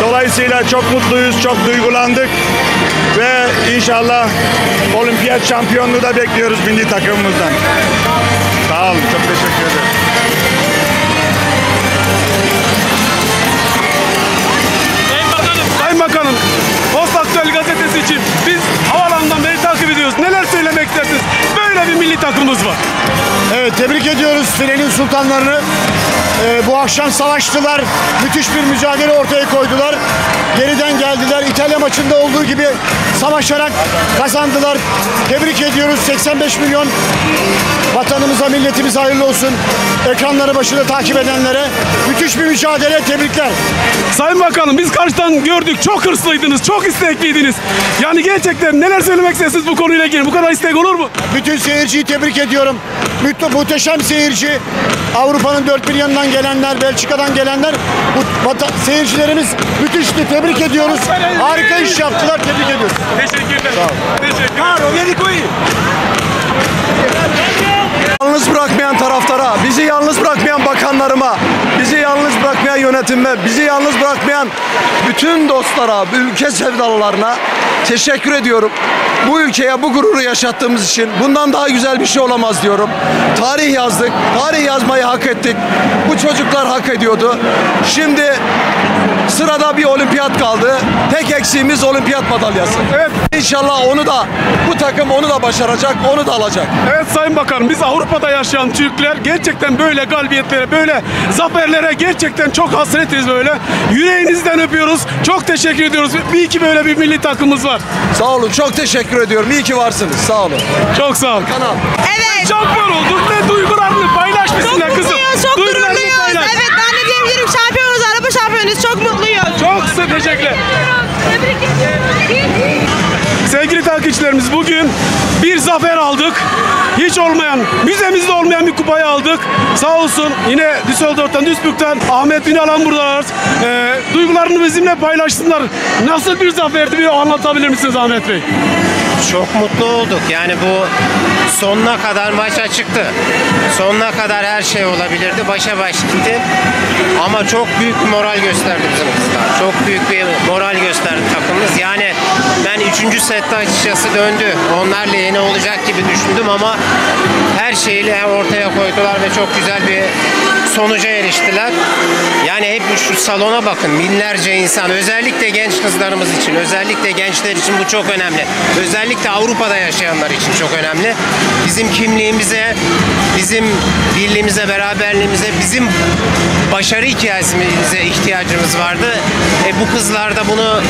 Dolayısıyla çok mutluyuz, çok duygulandık ve inşallah olimpiyat şampiyonluğu da bekliyoruz milli takımımızdan. Sağ olun, çok teşekkür ederim. Sayın Bakanım. Sayın Bakanım. Post Aktüel gazetesi için biz havalandan beri takip ediyoruz. Neler söylemek istersiniz? Böyle bir milli takımımız var. Evet tebrik ediyoruz filenin sultanlarını. Ee, bu akşam savaştılar. Müthiş bir mücadele ortaya koydular. Geriden geldiler. İtalya maçında olduğu gibi savaşarak kazandılar. Tebrik ediyoruz. 85 milyon vatanımıza, milletimize hayırlı olsun. Ekranları başında takip edenlere müthiş bir mücadele. Tebrikler. Sayın Bakanım biz karşıdan gördük. Çok hırslıydınız, çok istekliydiniz. Yani gerçekten neler söylemek istersiniz bu konuyla ilgili? Bu kadar istek olur mu? Bütün seyirciyi tebrik ediyorum. Müthe- muhteşem seyirci. Avrupa'nın dört bir yanından gelenler, Belçika'dan gelenler. Bu vata- seyircilerimiz müthişti. Tebrik ediyoruz. Harika iş yaptılar. Tebrik ediyoruz. Teşekkürler. Sağ olun. Teşekkürler. Yalnız bırakmayan taraftara, bizi yalnız bırakmayan bakanlarıma, bizi yalnız bırakmayan yönetime, bizi yalnız bırakmayan bütün dostlara, ülke sevdalılarına teşekkür ediyorum. Bu ülkeye bu gururu yaşattığımız için bundan daha güzel bir şey olamaz diyorum. Tarih yazdık, tarih yazmayı hak ettik. Bu çocuklar hak ediyordu. Şimdi sırada bir olimpiyat kaldı. Tek eksiğimiz olimpiyat madalyası. Evet. İnşallah onu da bu takım onu da başaracak, onu da alacak. Evet Sayın Bakanım biz Avrupa'da yaşayan Türkler gerçekten böyle galibiyetlere, böyle zaferlere gerçekten çok hasretiz böyle. Yüreğinizden öpüyoruz. Çok teşekkür ediyoruz. İyi ki böyle bir milli takımımız var. Sağ olun. Çok teşekkür ediyorum. İyi ki varsınız. Sağ olun. Çok sağ olun. Kanal. Evet. Şampiyon olduk ve duygularını paylaş bizimle kızım. çok takipçilerimiz bugün bir zafer aldık. Hiç olmayan, müzemizde olmayan bir kupayı aldık. Sağ olsun yine Düsseldorf'tan, Duisburg'dan Ahmet Ünalan buradalar. Ee, duygularını bizimle paylaşsınlar. Nasıl bir zaferdi bir anlatabilir misiniz Ahmet Bey? Çok mutlu olduk. Yani bu sonuna kadar maç açıktı. Sonuna kadar her şey olabilirdi. Başa baş gitti. Ama çok büyük moral gösterdi bizim kızlar. Çok büyük bir moral gösterdi takımımız. Yani ben 3. sette açıkçası döndü. Onlarla yeni olacak gibi düşündüm ama her şeyle ortaya koydular ve çok güzel bir sonuca eriştiler. Yani hep şu salona bakın binlerce insan özellikle genç kızlarımız için özellikle gençler için bu çok önemli. Özellikle Avrupa'da yaşayanlar için çok önemli. Bizim kimliğimize, bizim birliğimize, beraberliğimize, bizim başarı hikayemize ihtiyacımız vardı. E bu kızlar da bunu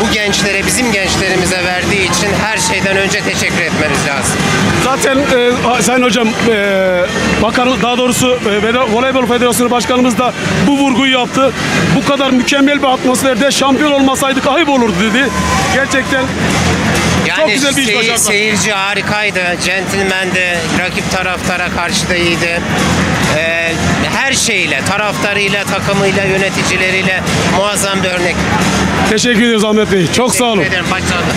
bu gençlere, bizim gençlerimize verdiği için her şeyden önce teşekkür etmemiz lazım. Zaten e, Sayın Hocam, e, bakan, daha doğrusu e, Voleybol Federasyonu Başkanımız da bu vurguyu yaptı. Bu kadar mükemmel bir atmosferde şampiyon olmasaydık ayıp olurdu dedi. Gerçekten Yani Çok güzel bir iş başardılar. seyirci harikaydı. Centilmendi. Rakip taraftara karşı da iyiydi. Ee, her şeyle, taraftarıyla, takımıyla, yöneticileriyle muazzam bir örnek. teşekkür ediyoruz Ahmet Bey. Çok sağ olun. Teşekkür ederim. Başarılı.